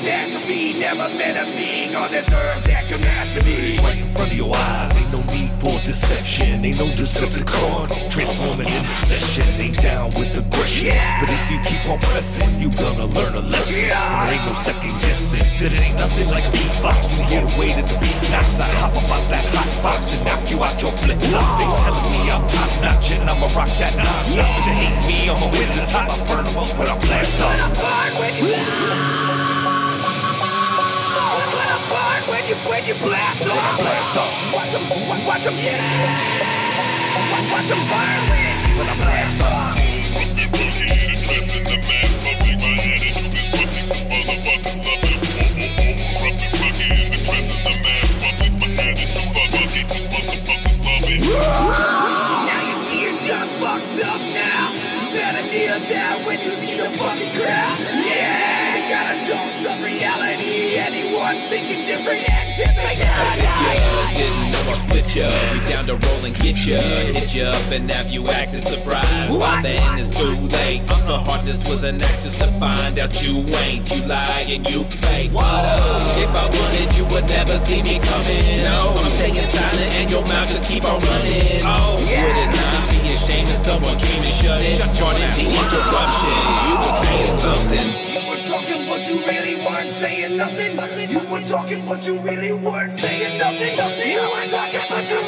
catastrophe. Never met a being on this earth that could master me. right in front of your eyes. Ain't no need for deception. Ain't no Decepticon transforming into session. Ain't down with aggression. Yeah. But if you keep on pressing, you gonna learn a lesson. Yeah. There ain't no second guessing. That it ain't nothing like a beatbox. When you get away to the beat knocks, I hop up out that hot box and knock you out your flip flops. Ain't telling me I'm top notch and I'ma rock that non-stop. If they hate me, I'ma win the top. I burn them up, but I blast off. You when you blast off. blast off. Watch 'em, wa- watch 'em, yeah. Wa- Watch 'em burn when you when I blast off. Now you see your job fucked up now. Better kneel down when you see the fucking crowd. Anyone thinking different ends it. As if you didn't know I split ya. We down to roll and get ya. Hit ya up and have you acting surprised. By then it's too late? The hardness was an act just to find out you ain't. You lie and you fake. What up? If I wanted you would never see me coming. No, I'm staying silent and your mouth just keep on running. Oh, would it not be a shame if someone came and shut it? Jordan the interruption. You were saying something. You were talking, but you really weren't saying nothing. You were talking, but you really weren't saying nothing. Nothing. You were talking, but you